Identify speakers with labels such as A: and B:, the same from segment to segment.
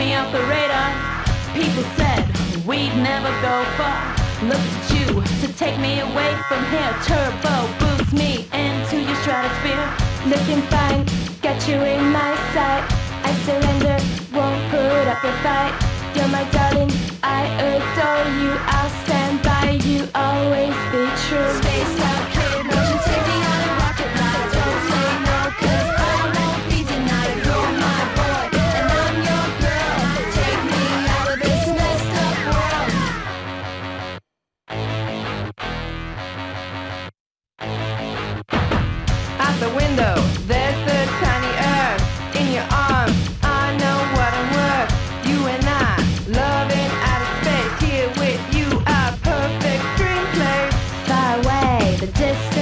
A: off the radar. People said we'd never go far. Look at you to take me away from here. Turbo boost me into your stratosphere. Looking fine, got you in my sight. I surrender, won't put up a fight. You're my darling.
B: out the window. There's the tiny earth in your arms. I know what I'm worth. You and I, love in outer space. Here with you, our perfect dream place.
C: Far away, the distance.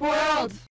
A: World.